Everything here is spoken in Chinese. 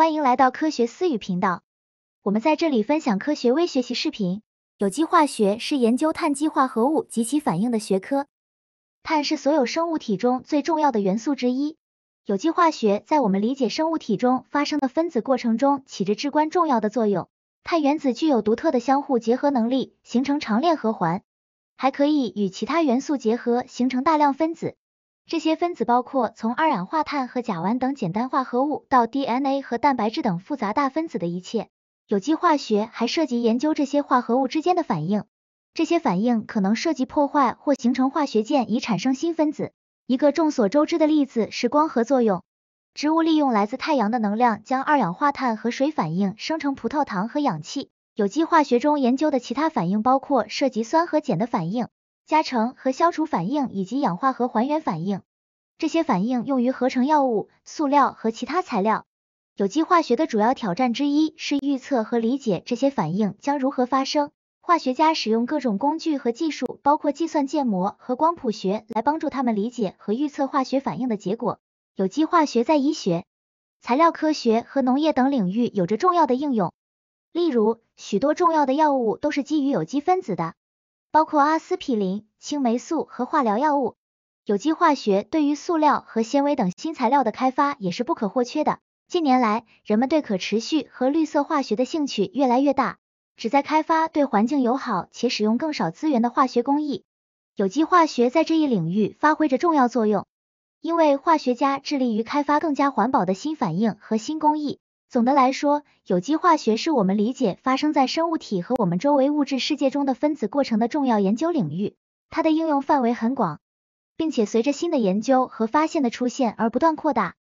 欢迎来到科学思语频道，我们在这里分享科学微学习视频。有机化学是研究碳基化合物及其反应的学科。碳是所有生物体中最重要的元素之一。有机化学在我们理解生物体中发生的分子过程中起着至关重要的作用。碳原子具有独特的相互结合能力，形成长链合环，还可以与其他元素结合，形成大量分子。这些分子包括从二氧化碳和甲烷等简单化合物到 DNA 和蛋白质等复杂大分子的一切。有机化学还涉及研究这些化合物之间的反应，这些反应可能涉及破坏或形成化学键以产生新分子。一个众所周知的例子是光合作用。植物利用来自太阳的能量将二氧化碳和水反应生成葡萄糖和氧气。有机化学中研究的其他反应包括涉及酸和碱的反应。加成和消除反应以及氧化和还原反应，这些反应用于合成药物、塑料和其他材料。有机化学的主要挑战之一是预测和理解这些反应将如何发生。化学家使用各种工具和技术，包括计算建模和光谱学，来帮助他们理解和预测化学反应的结果。有机化学在医学、材料科学和农业等领域有着重要的应用。例如，许多重要的药物都是基于有机分子的。包括阿司匹林、青霉素和化疗药物。有机化学对于塑料和纤维等新材料的开发也是不可或缺的。近年来，人们对可持续和绿色化学的兴趣越来越大，旨在开发对环境友好且使用更少资源的化学工艺。有机化学在这一领域发挥着重要作用，因为化学家致力于开发更加环保的新反应和新工艺。总的来说，有机化学是我们理解发生在生物体和我们周围物质世界中的分子过程的重要研究领域。它的应用范围很广，并且随着新的研究和发现的出现而不断扩大。